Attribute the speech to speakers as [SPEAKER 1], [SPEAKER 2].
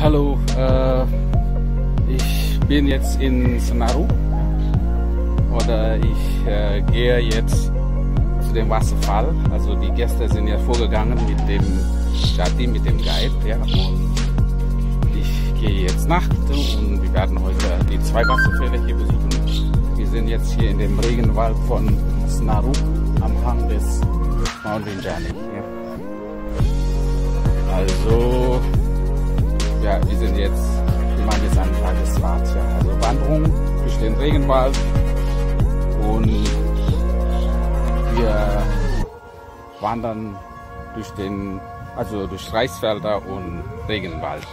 [SPEAKER 1] Hallo, äh, ich bin jetzt in Sanaru oder ich äh, gehe jetzt zu dem Wasserfall. Also die Gäste sind ja vorgegangen mit dem Shadi, mit dem Guide. Ja, und ich gehe jetzt nach und wir werden heute die zwei Wasserfälle hier besuchen. Wir sind jetzt hier in dem Regenwald von Sanaru am Hang des Mount Rinjani. Ja. Also den Regenwald und wir wandern durch den, also durch Reisfelder und Regenwald.